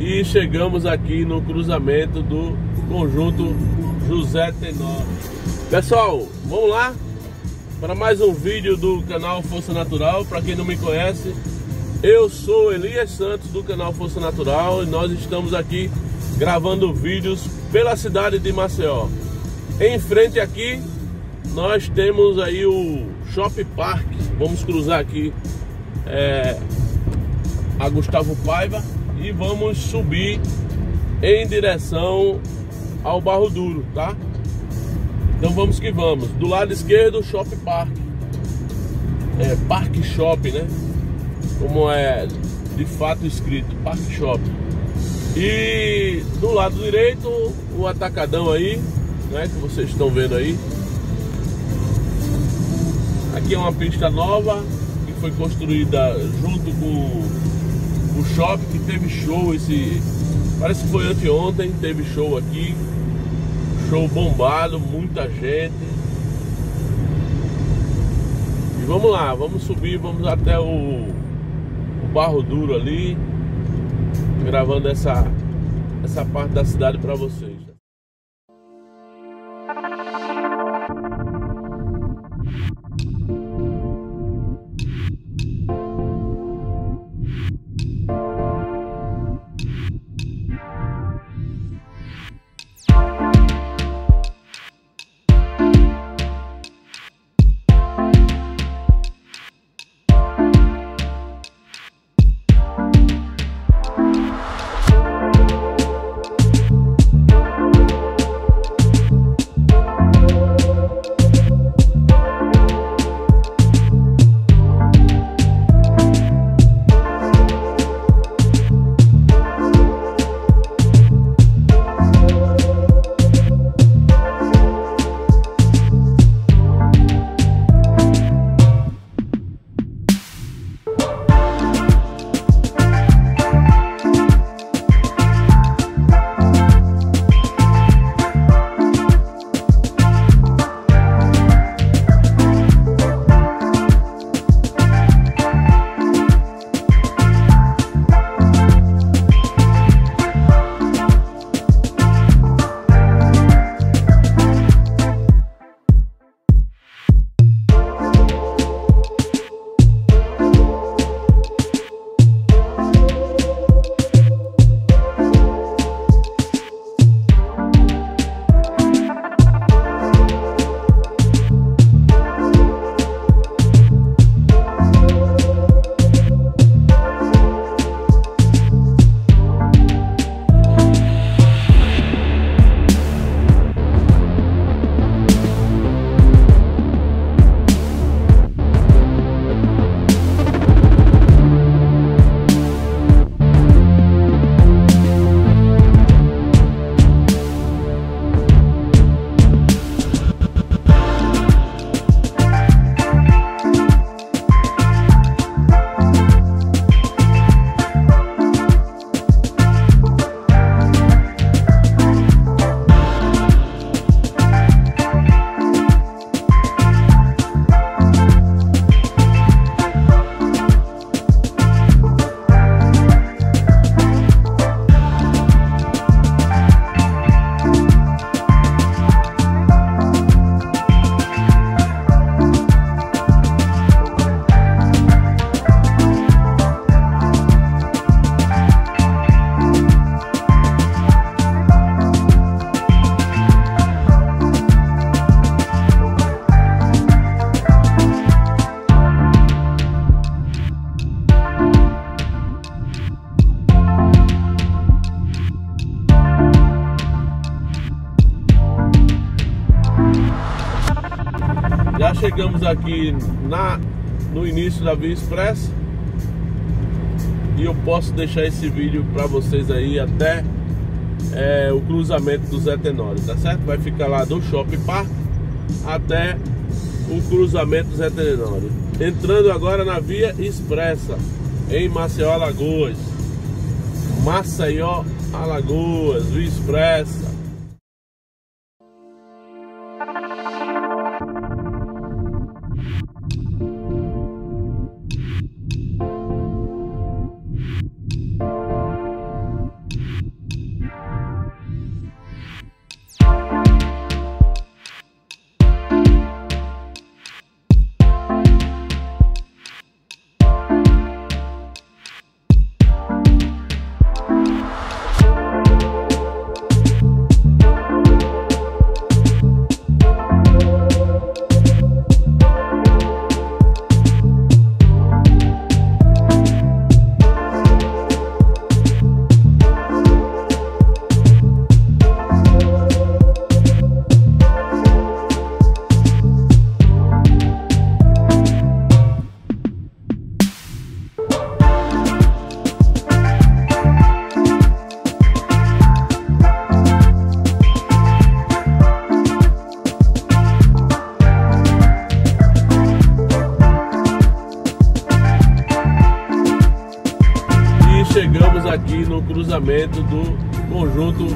e chegamos aqui no cruzamento do conjunto José Tenor. Pessoal, vamos lá para mais um vídeo do canal Força Natural. Para quem não me conhece, eu sou Elias Santos do canal Força Natural e nós estamos aqui gravando vídeos pela cidade de Maceió. Em frente aqui nós temos aí o Shopping Park. Vamos cruzar aqui é, a Gustavo Paiva e vamos subir em direção ao Barro Duro, tá? Então vamos que vamos. Do lado esquerdo, Shopping Park. É, Park Shop, né? Como é de fato escrito, Park Shop. E do lado direito, o atacadão aí, né? Que vocês estão vendo aí. Aqui é uma pista nova que foi construída junto com o shopping que teve show esse. Parece que foi anteontem, teve show aqui. Show bombado, muita gente. E vamos lá, vamos subir, vamos até o, o Barro Duro ali, gravando essa, essa parte da cidade para vocês. Já chegamos aqui na, no início da Via Express e eu posso deixar esse vídeo para vocês aí até é, o cruzamento do Zé Tenório, tá certo? Vai ficar lá do Shopping Park até o cruzamento do Zé Tenório. Entrando agora na Via Expressa em Maceió, Alagoas. Maceió, Alagoas, Via Expressa. Cruzamento do conjunto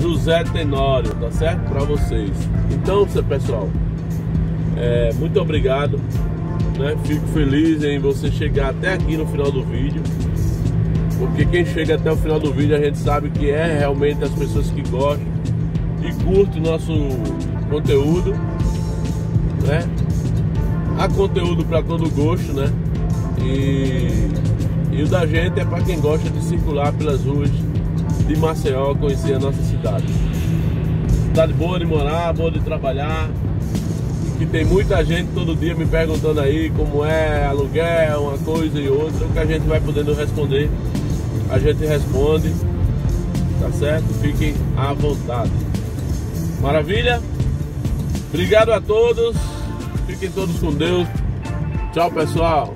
José Tenório, tá certo? Para vocês. Então, pessoal, é, muito obrigado. Né? Fico feliz em você chegar até aqui no final do vídeo. Porque quem chega até o final do vídeo a gente sabe que é realmente as pessoas que gostam e curtem nosso conteúdo. Né? Há conteúdo para todo gosto, né? E, e o da gente é para quem gosta de circular pelas ruas de Maceió, conhecer a nossa cidade. Cidade boa de morar, boa de trabalhar. Que tem muita gente todo dia me perguntando aí como é aluguel, uma coisa e outra. O que a gente vai podendo responder, a gente responde. Tá certo? Fiquem à vontade. Maravilha? Obrigado a todos. Fiquem todos com Deus. Tchau, pessoal.